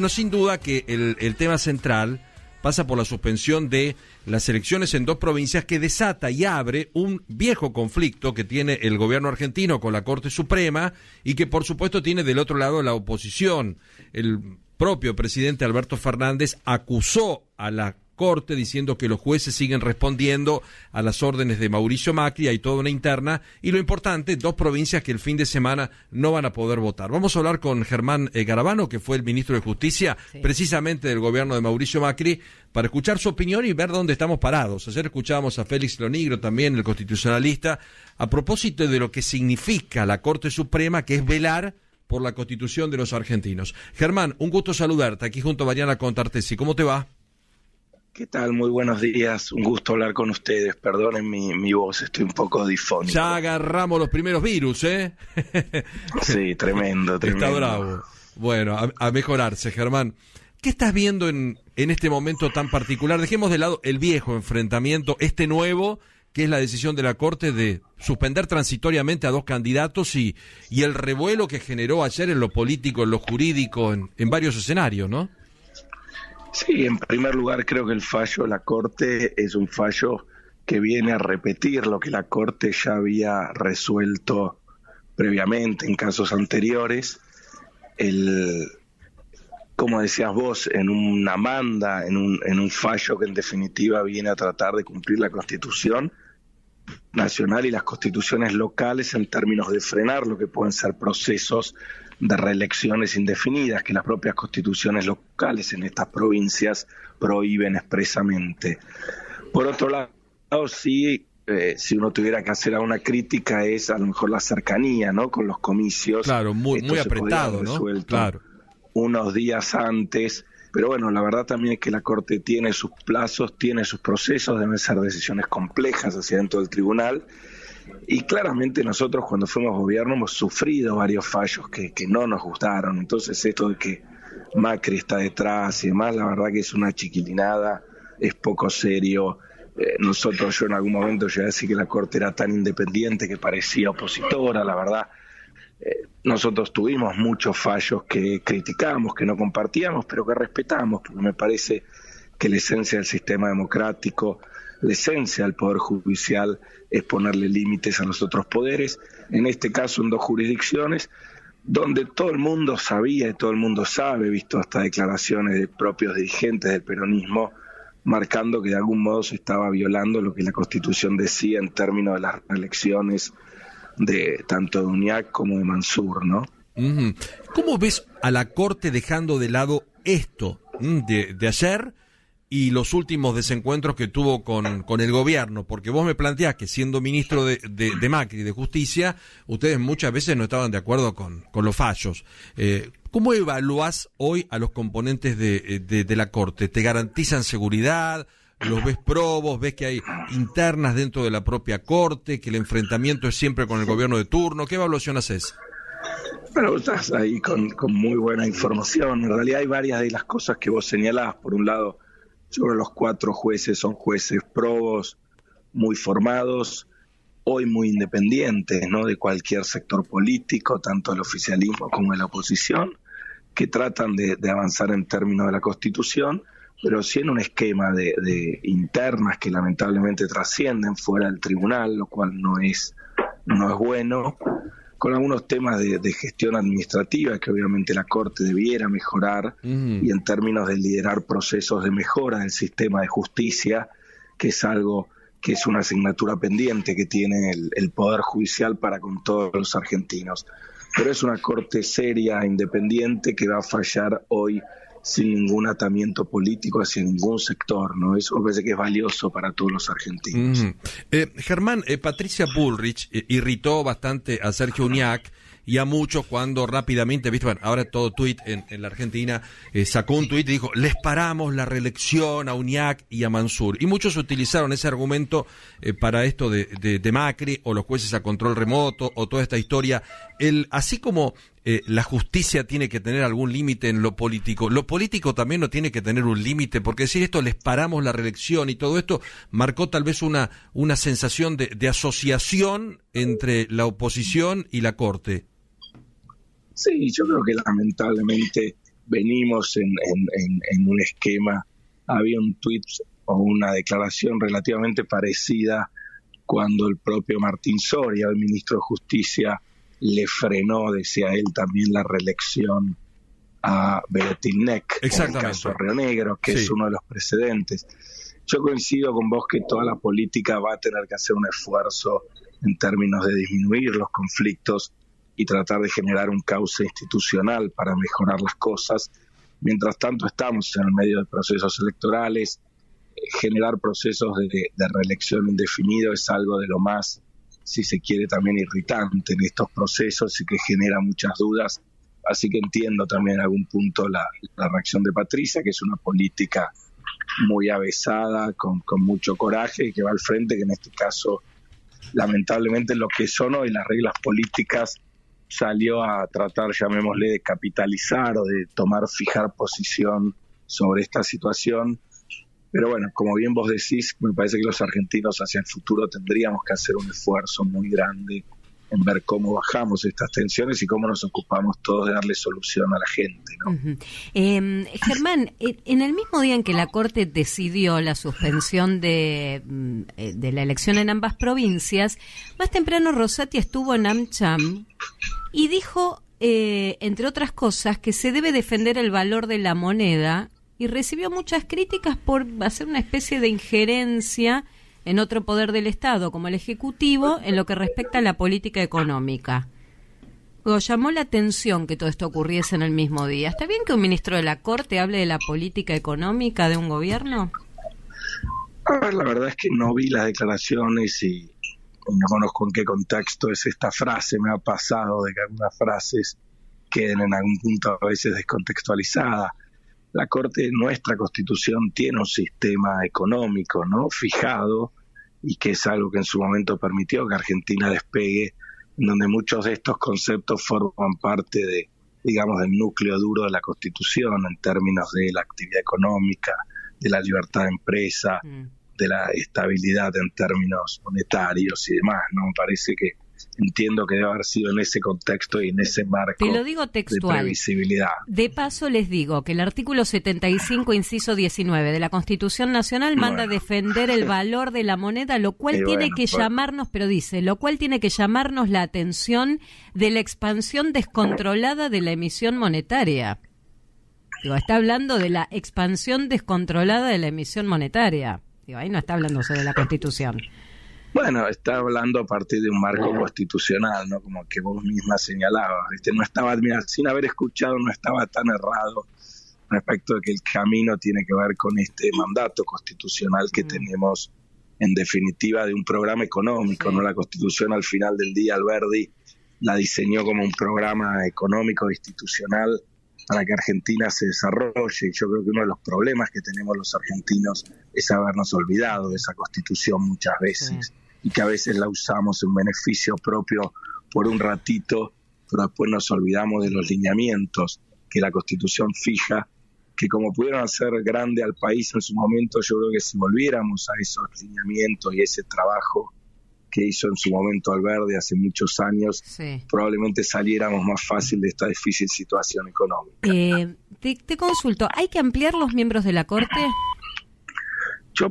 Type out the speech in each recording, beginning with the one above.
Bueno, sin duda que el, el tema central pasa por la suspensión de las elecciones en dos provincias que desata y abre un viejo conflicto que tiene el gobierno argentino con la Corte Suprema y que por supuesto tiene del otro lado la oposición. El propio presidente Alberto Fernández acusó a la Corte diciendo que los jueces siguen respondiendo a las órdenes de Mauricio Macri, hay toda una interna, y lo importante, dos provincias que el fin de semana no van a poder votar. Vamos a hablar con Germán eh, Garabano, que fue el ministro de Justicia, precisamente del gobierno de Mauricio Macri, para escuchar su opinión y ver dónde estamos parados. Ayer escuchábamos a Félix Lonigro, también el constitucionalista, a propósito de lo que significa la Corte Suprema, que es velar por la constitución de los argentinos. Germán, un gusto saludarte aquí junto a Mariana Contartesi. ¿Cómo te va? ¿Qué tal? Muy buenos días. Un gusto hablar con ustedes. Perdonen mi, mi voz, estoy un poco difónico. Ya agarramos los primeros virus, ¿eh? sí, tremendo, tremendo. Está bravo. Bueno, a, mejorarse, Germán. ¿Qué estás viendo en, en este momento tan particular? Dejemos de lado el viejo enfrentamiento, este nuevo, que es la decisión de la Corte de suspender transitoriamente a dos candidatos y, y el revuelo que generó ayer en lo político, en lo jurídico, en, en varios escenarios, ¿no? Sí, en primer lugar creo que el fallo de la Corte es un fallo que viene a repetir lo que la Corte ya había resuelto previamente en casos anteriores. El, como decías vos, en una manda, en un, en un fallo que en definitiva viene a tratar de cumplir la Constitución nacional y las constituciones locales en términos de frenar lo que pueden ser procesos de reelecciones indefinidas que las propias constituciones locales en estas provincias prohíben expresamente. Por otro lado, sí, eh, si uno tuviera que hacer alguna crítica es a lo mejor la cercanía, ¿no? Con los comicios. Claro, muy, muy apretado, ¿no? Claro. Unos días antes. Pero bueno, la verdad también es que la Corte tiene sus plazos, tiene sus procesos, deben ser decisiones complejas hacia dentro del tribunal y claramente nosotros cuando fuimos gobierno hemos sufrido varios fallos que, que no nos gustaron. Entonces esto de que Macri está detrás y demás, la verdad que es una chiquilinada, es poco serio. Eh, nosotros, yo en algún momento llegué a decir que la Corte era tan independiente que parecía opositora, la verdad. Nosotros tuvimos muchos fallos que criticamos, que no compartíamos, pero que respetamos, porque me parece que la esencia del sistema democrático la esencia del Poder Judicial es ponerle límites a los otros poderes, en este caso en dos jurisdicciones, donde todo el mundo sabía y todo el mundo sabe, visto hasta declaraciones de propios dirigentes del peronismo, marcando que de algún modo se estaba violando lo que la Constitución decía en términos de las elecciones de tanto de UNIAC como de Mansur, ¿no? ¿Cómo ves a la Corte dejando de lado esto de, de ayer? y los últimos desencuentros que tuvo con, con el gobierno, porque vos me planteás que siendo ministro de, de, Macri, de Justicia, ustedes muchas veces no estaban de acuerdo con, con los fallos. Eh, ¿Cómo evaluás hoy a los componentes de, de, de la Corte? ¿Te garantizan seguridad? Los ves probos, ves que hay internas dentro de la propia corte, que el enfrentamiento es siempre con el gobierno de turno. ¿Qué evaluación haces? Bueno, estás ahí con, con muy buena información. En realidad hay varias de las cosas que vos señalás. Por un lado, yo creo que los cuatro jueces son jueces probos, muy formados, hoy muy independientes ¿no? de cualquier sector político, tanto el oficialismo como de la oposición, que tratan de, avanzar en términos de la Constitución, pero sí en un esquema de, de, internas que lamentablemente trascienden fuera del tribunal, lo cual no es, no es bueno con algunos temas de, gestión administrativa que obviamente la Corte debiera mejorar y en términos de liderar procesos de mejora del sistema de justicia, que es algo que es una asignatura pendiente que tiene el Poder Judicial para con todos los argentinos. Pero es una Corte seria, independiente, que va a fallar hoy sin ningún atamiento político hacia ningún sector, ¿no? Eso parece que es valioso para todos los argentinos. Eh, Germán, eh, Patricia Bullrich eh, irritó bastante a Sergio Uñac y a muchos cuando rápidamente, viste, ahora todo tuit en, la Argentina, sacó un tuit y dijo, les paramos la reelección a Uñac y a Mansur. Y muchos utilizaron ese argumento para esto de, de, Macri o los jueces a control remoto o toda esta historia. El, así como eh, la justicia tiene que tener algún límite en lo político. Lo político también no tiene que tener un límite, porque decir esto les paramos la reelección y todo esto marcó tal vez una, una sensación de, de asociación entre la oposición y la Corte. Sí, yo creo que lamentablemente venimos en, en, un esquema. Había un tweet o una declaración relativamente parecida cuando el propio Martín Soria, el ministro de Justicia, le frenó, decía él, también la reelección a Beretilnec, en el caso Río Negro, que es uno de los precedentes. Yo coincido con vos que toda la política va a tener que hacer un esfuerzo en términos de disminuir los conflictos y tratar de generar un cauce institucional para mejorar las cosas. Mientras tanto, estamos en el medio de procesos electorales. Eh, generar procesos de, reelección indefinido es algo de lo más, si se quiere, también irritante en estos procesos y que genera muchas dudas. Así que entiendo también en algún punto la, reacción de Patricia, que es una política muy avesada, con, con mucho coraje y que va al frente, que en este caso, lamentablemente, lo que son hoy las reglas políticas salió a tratar, llamémosle, de capitalizar o de tomar, fijar posición sobre esta situación. Pero bueno, como bien vos decís, me parece que los argentinos hacia el futuro tendríamos que hacer un esfuerzo muy grande en ver cómo bajamos estas tensiones y cómo nos ocupamos todos de darle solución a la gente. ¿no? Em, Germán, en el mismo día en que la Corte decidió la suspensión de, mm, eh, de la elección en ambas provincias, más temprano Rosati estuvo en AmCham y dijo, eh, entre otras cosas, que se debe defender el valor de la moneda y recibió muchas críticas por hacer una especie de injerencia en otro poder del Estado, como el Ejecutivo, en lo que respecta a la política económica. O llamó la atención que todo esto ocurriese en el mismo día. ¿Está bien que un ministro de la Corte hable de la política económica de un gobierno? A ver, la verdad es que no vi las declaraciones y no conozco en qué contexto es esta frase. Me ha pasado de que algunas frases queden en algún punto a veces descontextualizadas. La Corte, nuestra Constitución, tiene un sistema económico, ¿no? Fijado y que es algo que en su momento permitió que Argentina despegue, en donde muchos de estos conceptos forman parte de, digamos, del núcleo duro de la Constitución en términos de la actividad económica, de la libertad de empresa, mm de la estabilidad en términos monetarios y demás, ¿no? Me parece que entiendo que debe haber sido en ese contexto y en ese marco Te lo digo textual. de previsibilidad. De paso les digo que el artículo 75, inciso 19 de la Constitución Nacional manda a defender el valor de la moneda, lo cual tiene que llamarnos, pero dice, lo cual tiene que llamarnos la atención de la expansión descontrolada de la emisión monetaria. Digo, está hablando de la expansión descontrolada de la emisión monetaria ahí no está hablando sobre la Constitución. Bueno, está hablando a partir de un marco constitucional, ¿no? Como que vos misma señalabas. Este, no estaba, mira, sin haber escuchado, no estaba tan errado respecto de que el camino tiene que ver con este mandato constitucional que mm. tenemos en definitiva de un programa económico, ¿no? La Constitución al final del día, Alberdi la diseñó como un programa económico institucional para que Argentina se desarrolle. Y yo creo que uno de los problemas que tenemos los argentinos es habernos olvidado de esa constitución muchas veces y que a veces la usamos en beneficio propio por un ratito, pero después nos olvidamos de los lineamientos que la constitución fija, que como pudieron hacer grande al país en su momento, yo creo que si volviéramos a esos lineamientos y ese trabajo que hizo en su momento Alberdi hace muchos años, probablemente saliéramos más fácil de esta difícil situación económica. Eh, te, consulto, ¿hay que ampliar los miembros de la Corte? Yo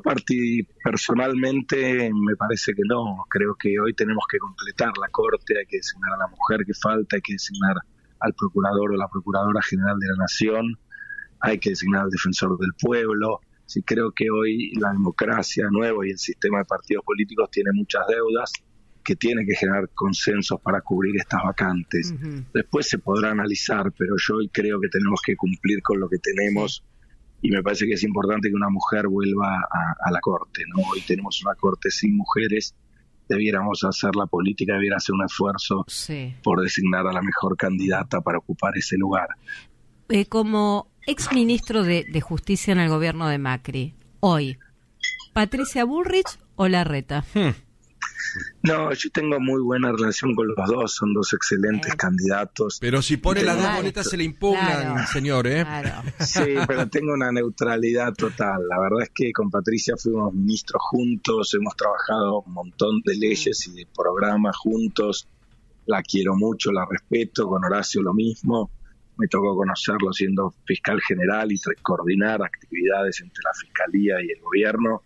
personalmente, me parece que no. Creo que hoy tenemos que completar la Corte, hay que designar a la mujer que falta, hay que designar al procurador o la procuradora general de la Nación, hay que designar al defensor del pueblo, sí creo que hoy la democracia nueva y el sistema de partidos políticos tiene muchas deudas que tiene que generar consensos para cubrir estas vacantes. Después se podrá analizar, pero yo hoy creo que tenemos que cumplir con lo que tenemos y me parece que es importante que una mujer vuelva a, la corte. ¿no? Hoy tenemos una corte sin mujeres, debiéramos hacer la política, debiera hacer un esfuerzo por designar a la mejor candidata para ocupar ese lugar. Eh, como ex ministro de, Justicia en el gobierno de Macri, hoy, ¿Patricia Bullrich o Larreta? Hmm. No, yo tengo muy buena relación con los dos, son dos excelentes candidatos. Pero si pone las dos bolitas se le impugnan, señor, ¿eh? Sí, pero tengo una neutralidad total. La verdad es que con Patricia fuimos ministros juntos, hemos trabajado un montón de leyes y de programas juntos. La quiero mucho, la respeto, con Horacio lo mismo me tocó conocerlo siendo fiscal general y coordinar actividades entre la fiscalía y el gobierno.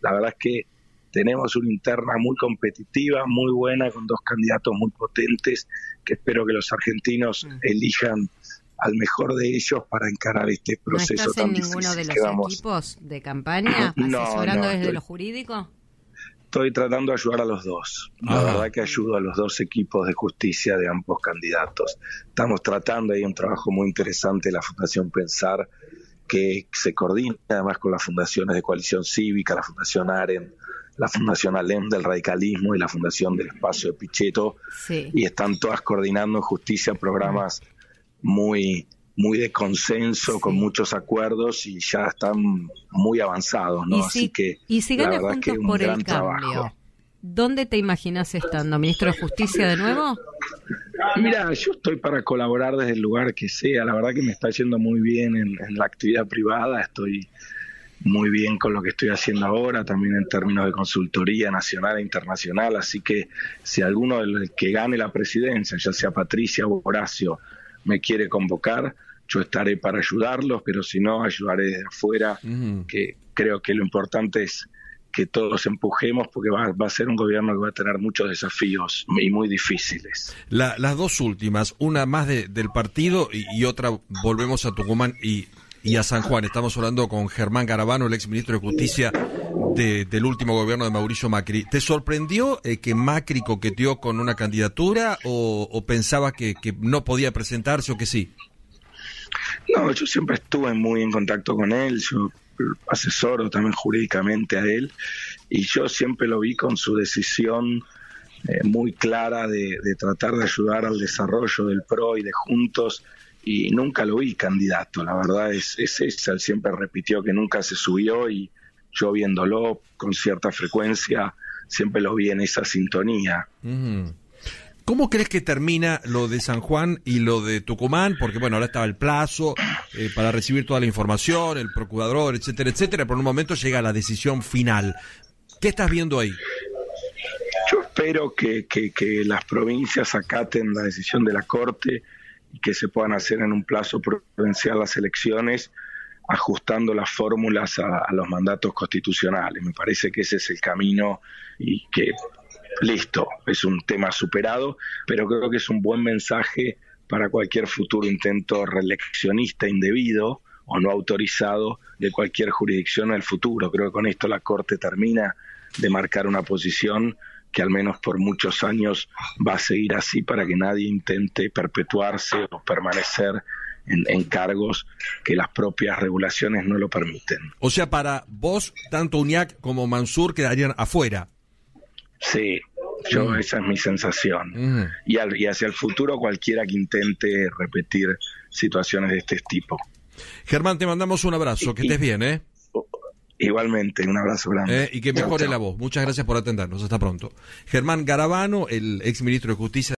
La verdad es que tenemos una interna muy competitiva, muy buena, con dos candidatos muy potentes, que espero que los argentinos mm. elijan al mejor de ellos para encarar este proceso ¿No estás en ninguno de los equipos de campaña, asesorando desde lo jurídico? Estoy tratando de ayudar a los dos. La ah. verdad que ayudo a los dos equipos de justicia de ambos candidatos. Estamos tratando, hay un trabajo muy interesante de la Fundación Pensar, que se coordina además con las fundaciones de Coalición Cívica, la Fundación AREN, la Fundación Alem del Radicalismo y la Fundación del Espacio de Pichetto. Y están todas coordinando justicia programas muy muy de consenso, con muchos acuerdos y ya están muy avanzados, ¿no? Así que y si gana juntos por el cambio, ¿dónde te imaginas estando? ¿Ministro de Justicia de nuevo? Mira, yo estoy para colaborar desde el lugar que sea. La verdad que me está yendo muy bien en, en la actividad privada. Estoy muy bien con lo que estoy haciendo ahora, también en términos de consultoría nacional e internacional. Así que si alguno del que gane la presidencia, ya sea Patricia o Horacio, me quiere convocar, yo estaré para ayudarlos, pero si no, ayudaré desde afuera, que creo que lo importante es que todos empujemos porque va, a ser un gobierno que va a tener muchos desafíos y muy difíciles. las dos últimas, una más del partido y, otra volvemos a Tucumán y, y, a San Juan. Estamos hablando con Germán Garabano, el ex ministro de Justicia del último gobierno de Mauricio Macri. ¿Te sorprendió eh, que Macri coqueteó con una candidatura o, o pensabas que, no podía presentarse o que sí? No, yo siempre estuve muy en contacto con él, yo asesoro también jurídicamente a él y yo siempre lo vi con su decisión eh, muy clara de, tratar de ayudar al desarrollo del PRO y de Juntos y nunca lo vi candidato, la verdad es, es esa, él siempre repitió que nunca se subió y yo viéndolo con cierta frecuencia, siempre lo vi en esa sintonía. ¿Cómo crees que termina lo de San Juan y lo de Tucumán? Porque bueno, ahora estaba el plazo eh, para recibir toda la información, el procurador, etcétera, etcétera, pero en un momento llega la decisión final. ¿Qué estás viendo ahí? Yo espero que, que las provincias acaten la decisión de la Corte y que se puedan hacer en un plazo prudencial las elecciones ajustando las fórmulas a, los mandatos constitucionales. Me parece que ese es el camino y que, listo, es un tema superado, pero creo que es un buen mensaje para cualquier futuro intento reeleccionista indebido o no autorizado de cualquier jurisdicción en el futuro. Creo que con esto la Corte termina de marcar una posición que al menos por muchos años va a seguir así para que nadie intente perpetuarse o permanecer en, cargos que las propias regulaciones no lo permiten. O sea, para vos, tanto UNIAC como Mansur quedarían afuera. Sí, yo mm. esa es mi sensación. Mm. Y, y hacia el futuro cualquiera que intente repetir situaciones de este tipo. Germán, te mandamos un abrazo, que estés bien, ¿eh? Igualmente, un abrazo grande. Eh, y que mejore la voz. Muchas gracias por atendernos. Hasta pronto. Germán Garabano, el ex ministro de Justicia.